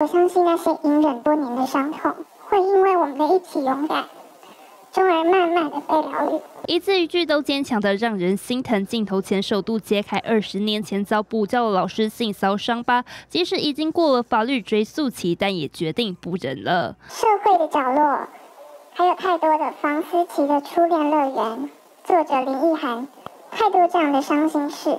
我相信那些隐忍多年的伤痛，会因为我们的一起勇敢。终而慢慢的被疗愈，一字一句都坚强的让人心疼。镜头前首度揭开二十年前遭补教的老师性骚伤疤，即使已经过了法律追诉期，但也决定不忍了。社会的角落，还有太多的房思琪的初恋乐园，作者林奕涵，太多这样的伤心事。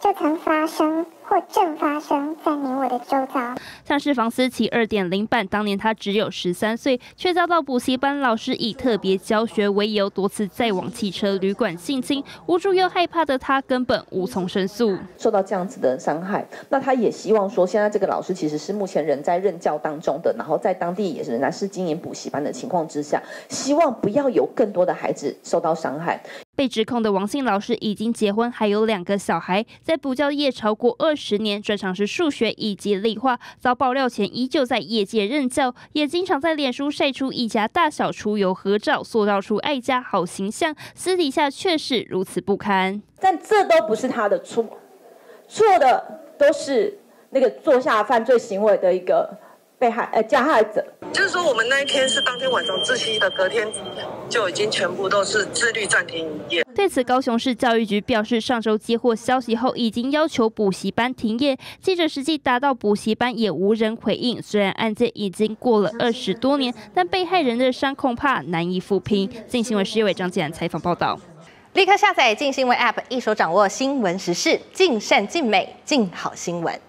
就曾发生或正发生在你我的周遭，像是房思琪二点零版，当年他只有十三岁，却遭到补习班老师以特别教学为由，多次再往汽车旅馆性侵，无助又害怕的他根本无从申诉。受到这样子的伤害，那他也希望说，现在这个老师其实是目前人在任教当中的，然后在当地也是仍然是经营补习班的情况之下，希望不要有更多的孩子受到伤害。被指控的王姓老师已经结婚，还有两个小孩，在补教业超过二十年，专长是数学以及理化。遭爆料前依旧在业界任教，也经常在脸书晒出一家大小出游合照，塑造出爱家好形象。私底下却是如此不堪。但这都不是他的错，错的都是那个做下犯罪行为的一个。被害呃加害者，就是说我们那一天是当天晚上窒息的，隔天就已经全部都是自律暂停营业。对此，高雄市教育局表示，上周接获消息后，已经要求补习班停业。记者实际达到补习班，也无人回应。虽然案件已经过了二十多年，但被害人的伤恐怕难以抚平。进新闻实业委张建采访报道。立刻下载进新闻 App，一手掌握新闻时事，尽善尽美，尽好新闻。